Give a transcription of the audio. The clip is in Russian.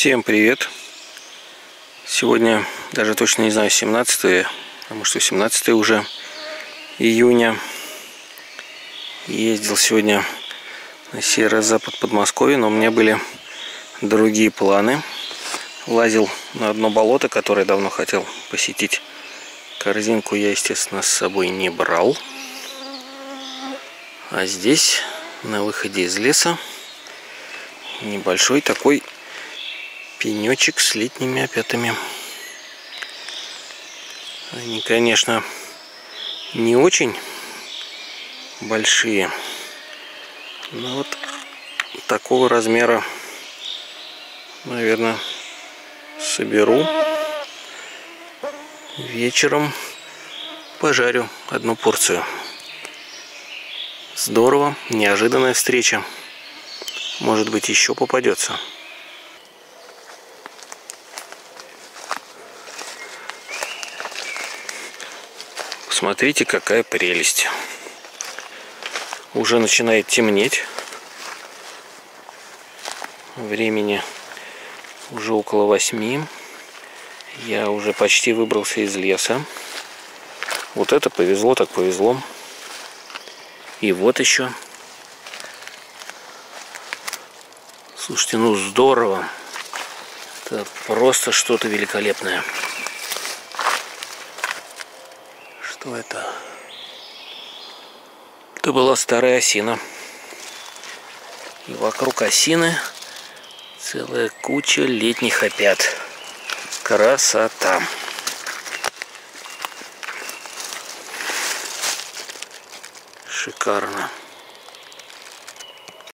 Всем привет! Сегодня даже точно не знаю 17 потому что 17 уже июня. Ездил сегодня на северо-запад Подмосковья, но у меня были другие планы. Лазил на одно болото, которое давно хотел посетить. Корзинку я, естественно, с собой не брал. А здесь, на выходе из леса, небольшой такой пенечек с летними опятами. Они, конечно, не очень большие, но вот такого размера, наверное, соберу вечером пожарю одну порцию. Здорово, неожиданная встреча. Может быть, еще попадется. Смотрите, какая прелесть. Уже начинает темнеть. Времени уже около восьми. Я уже почти выбрался из леса. Вот это повезло, так повезло. И вот еще. Слушайте, ну здорово. Это просто что-то великолепное. Что это? Это была старая осина. И вокруг осины целая куча летних опят. Красота. Шикарно.